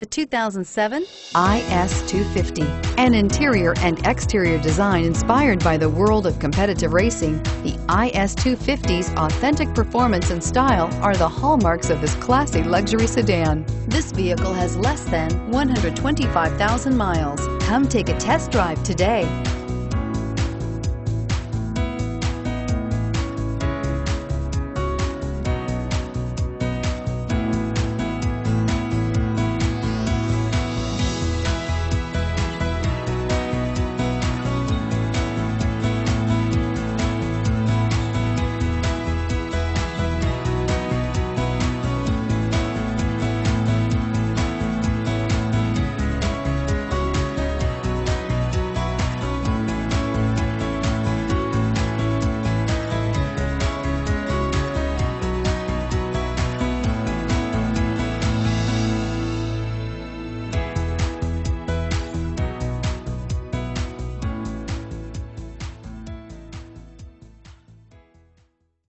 The 2007 IS250. An interior and exterior design inspired by the world of competitive racing, the IS250's authentic performance and style are the hallmarks of this classy luxury sedan. This vehicle has less than 125,000 miles. Come take a test drive today.